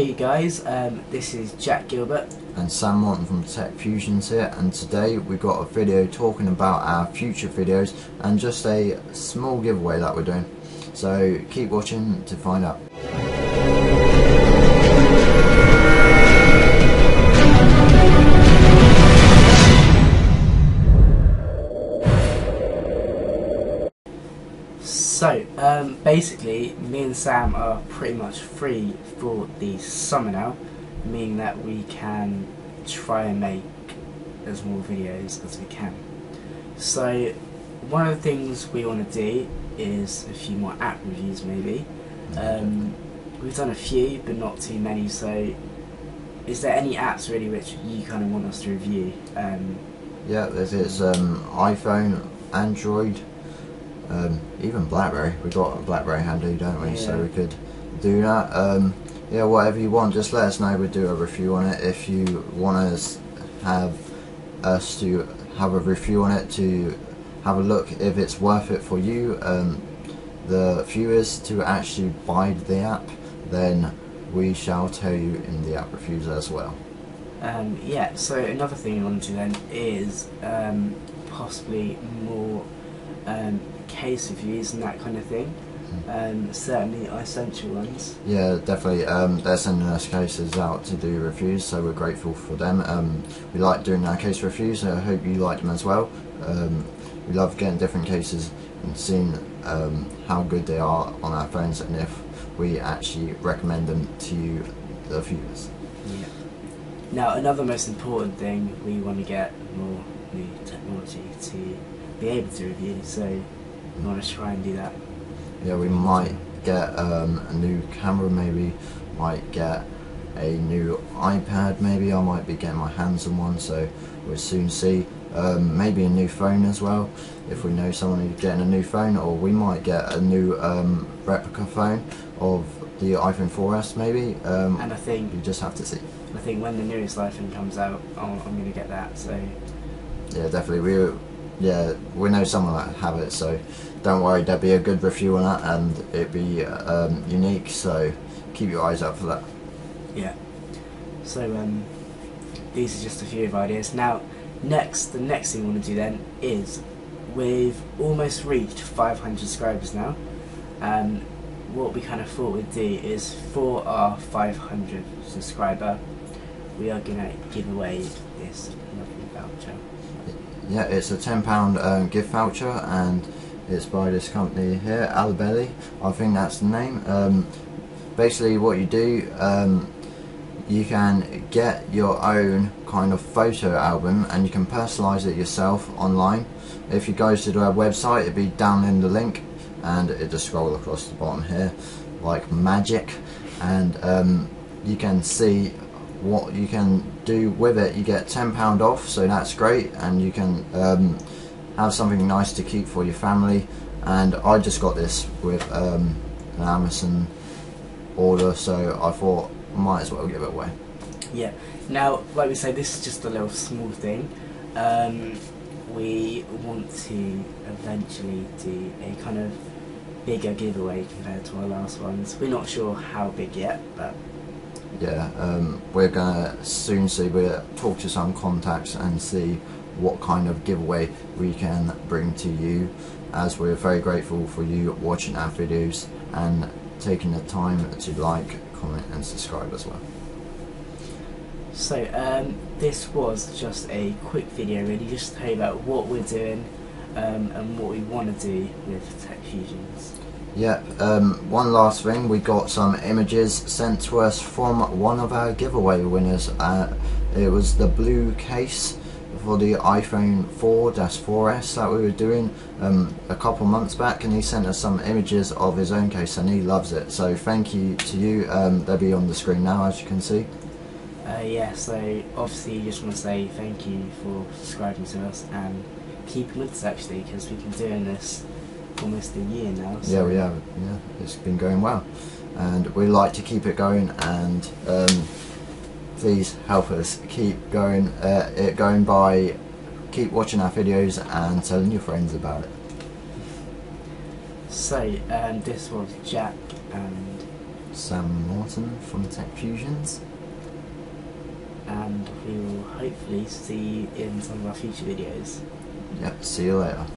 Hey guys, um, this is Jack Gilbert. and Sam Morton from Tech Fusions here and today we've got a video talking about our future videos and just a small giveaway that we're doing. So keep watching to find out. Um, basically, me and Sam are pretty much free for the summer now, meaning that we can try and make as more videos as we can. So, one of the things we want to do is a few more app reviews, maybe. Um, we've done a few, but not too many. So, is there any apps really which you kind of want us to review? Um, Yeah, there's it's um, iPhone, Android, um, even BlackBerry. We've got a BlackBerry handy, don't we? So we could do that. Um, yeah, whatever you want, just let us know. We'll do a review on it. If you want us have us to have a review on it to have a look if it's worth it for you, um, the viewers to actually buy the app, then we shall tell you in the app reviews as well. Um, yeah, so another thing I want to do then is um, possibly more um, case reviews and that kind of thing. Um, certainly Issentiel ones. Yeah, definitely. Um, they're sending us cases out to do reviews, so we're grateful for them. Um, we like doing our case reviews, so I hope you like them as well. Um, we love getting different cases and seeing um, how good they are on our phones and if we actually recommend them to you, the viewers. Yeah. Now, another most important thing, we want to get more new technology to be able to review, so want to try and do that. Yeah, we might get um, a new camera, maybe might get a new iPad, maybe I might be getting my hands on one, so we'll soon see. Um, maybe a new phone as well, if we know someone who's getting a new phone, or we might get a new um, replica phone of the iPhone 4S, maybe. Um, And I think you just have to see. I think when the newest iPhone comes out, I'm, I'm going to get that. So Yeah, definitely. We, yeah, we know someone that have it, so don't worry. There'll be a good review on that, and it'd be um, unique. So keep your eyes out for that. Yeah. So um, these are just a few of ideas. Now, next, the next thing we want to do then is we've almost reached 500 subscribers now. Um, what we kind of thought we'd do is for our 500 subscriber, we are gonna give away this lovely voucher. Yeah, it's a ten pound um, gift voucher, and it's by this company here, Albelli. I think that's the name. Um, basically, what you do, um, you can get your own kind of photo album, and you can personalise it yourself online. If you go to their website, it'll be down in the link, and it'll just scroll across the bottom here, like magic, and um, you can see what you can do with it. You get ten pound off, so that's great, and you can um, have something nice to keep for your family. And I just got this with um, an Amazon order, so I thought might as well give it away. Yeah. Now, like we say, this is just a little small thing. Um, we want to eventually do a kind of bigger giveaway compared to our last ones. We're not sure how big yet, but Yeah, um, we're gonna soon see. We'll talk to some contacts and see what kind of giveaway we can bring to you. As we're very grateful for you watching our videos and taking the time to like, comment, and subscribe as well. so um, this was just a quick video, really, just to tell you about what we're doing um, and what we want to do with Tech Fusions. Yep. Um, one last thing, we got some images sent to us from one of our giveaway winners. Uh, it was the blue case for the iPhone 4-4S that we were doing um, a couple months back, and he sent us some images of his own case, and he loves it. So thank you to you. Um, they'll be on the screen now, as you can see. Uh, yeah, so obviously, just want to say thank you for subscribing to us and keeping with us actually, because we've been doing this almost a year now. Yeah, we have. Yeah, it's been going well, and we like to keep it going. And um, please help us keep going. Uh, it going by. Keep watching our videos and telling your friends about it. So um, this was Jack and Sam Morton from Tech Fusions. and we will hopefully see you in some of our future videos. Yep, see you later.